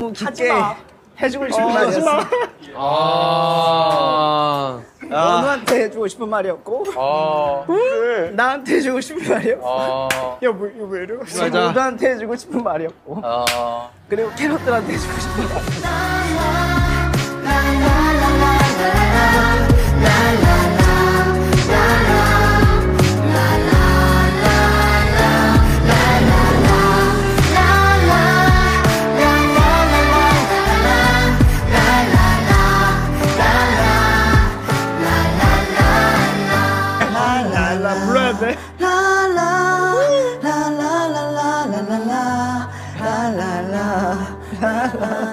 너무 깊게 해주고 싶은 말이었어. 아. 원우한테 해주고 싶은 말이었고 아. 나한테 해주고 싶은 말이었고 아. 여보 여보 이러고 맞아. 모두한테 해주고 싶은 말이었고 아. 그리고 캐럿들한테 해주고 싶은 말. brother. La la la la la la la la la la la la.